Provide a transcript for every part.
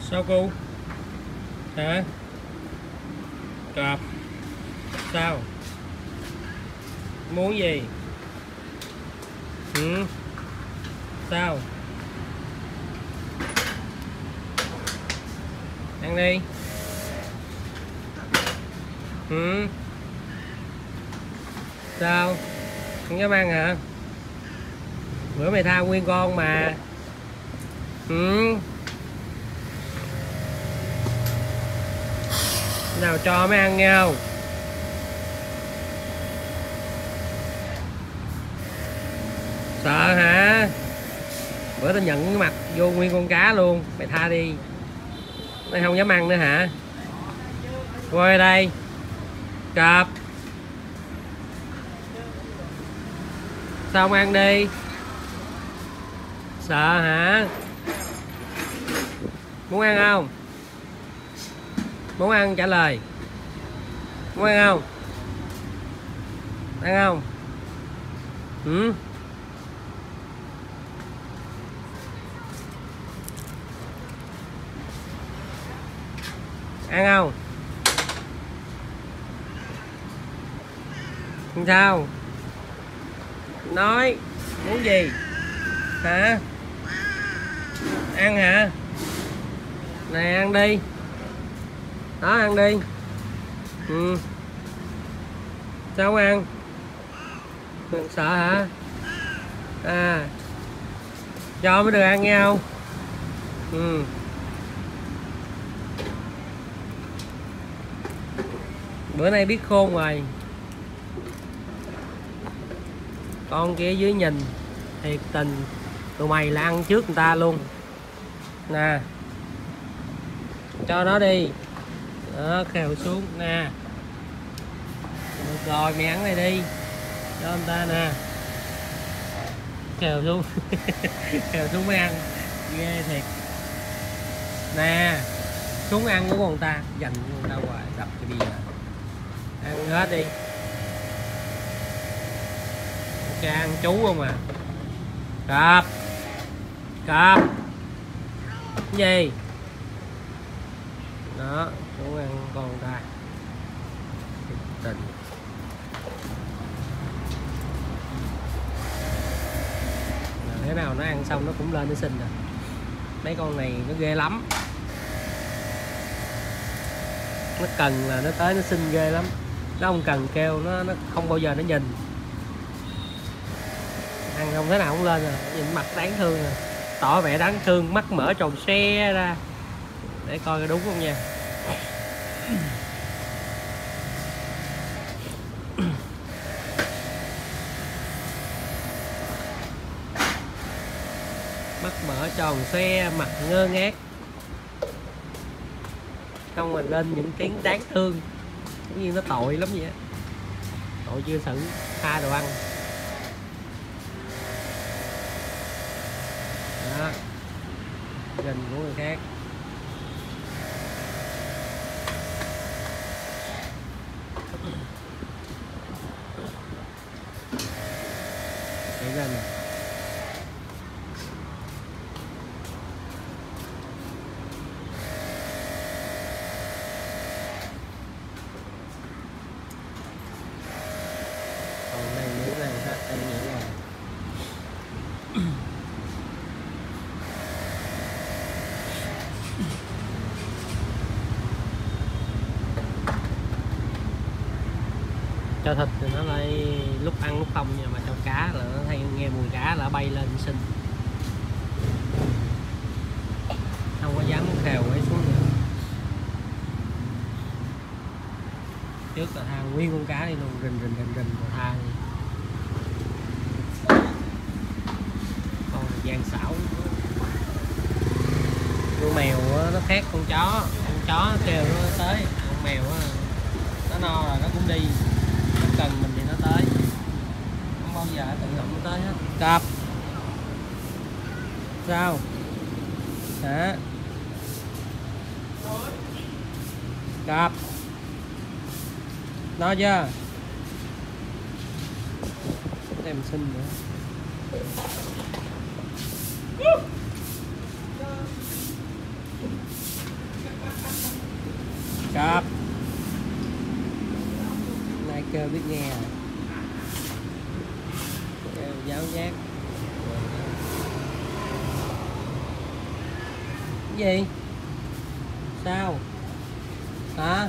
sao cu? Hả? Cọp. Sao? Muốn gì? Ừ sao? Ăn đi. Ừ sao? Không dám ăn hả? Bữa mày tha nguyên con mà. Ừ nào cho mới ăn nhau không? Sợ hả? Bữa tao nhận cái mặt vô nguyên con cá luôn. Mày tha đi. Mày không dám ăn nữa hả? Quay đây. Cọp. Sao không ăn đi? Sợ hả? Muốn ăn không? Muốn ăn trả lời. Muốn ăn không? Ăn không? Ừ. Ăn không? Không sao. Nói, muốn gì? Hả? Ăn hả? Này, ăn đi đó, ăn đi. Ừ. Sao không ăn? Sợ hả? À. Cho mới được ăn nghe không ừ. Bữa nay biết khôn rồi con kia dưới nhìn, thiệt tình. Tụi mày là ăn trước người ta luôn. Nè. Cho nó đi đó khều xuống, nè. Được rồi mày ăn này đi. Cho anh ta nè. Khều xuống. Khều xuống mới ăn. Ghê thiệt. Nè, xuống ăn của con ta. Dành cho ta hoài. Đập cái bia ăn hết đi. Cha ăn chú không à? Cọp. Cọp. Gì? Đó chú ăn con đây tình. Thế nào nó ăn xong nó cũng lên nó sinh rồi. Mấy con này nó ghê lắm. Nó cần là nó tới nó sinh ghê lắm. Nó không cần kêu nó nó không bao giờ nó nhìn. Ăn không thế nào cũng lên rồi. Nhìn mặt đáng thương rồi. Tỏ vẻ đáng thương, mắt mở tròn xe ra. Để coi có đúng không nha mắt mở tròn xe, mặt ngơ ngác. Xong mà lên những tiếng đáng thương. Cũng như nó tội lắm vậy tội chưa xử tha đồ ăn. Đó. Nhìn của người khác chạy lên nè còn đây nữa này ha đây nữa là cho thịt thì nó lại lúc ăn lúc không nhưng mà cho cá là nó hay nghe mùi cá là bay lên sinh. Không có dám khèo ấy xuống nữa. Trước là tha nguyên con cá đi luôn rình rình rình rình rồi tha đi con gian xảo con mèo á, nó khác con chó. Con chó kêu nó tới con mèo á, nó no rồi nó cũng đi cần mình thì nó tới. Không bao giờ tự động nó tới hết. Cặp. Sao? Hả cặp. Nó chưa? Em xin nữa. Cặp kêu biết nghe à. Kêu giáo giác Cái gì? Sao? Hả?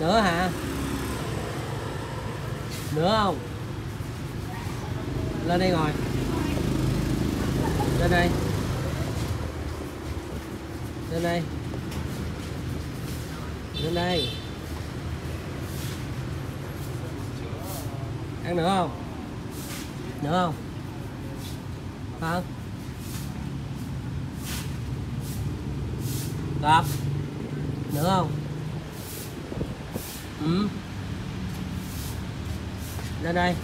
Nữa hả? Nữa không? Lên đây ngồi Lên đây Lên đây Lên đây Ăn nữa không? Nữa không? Không? Gặp Nữa không? Ừ Lên đây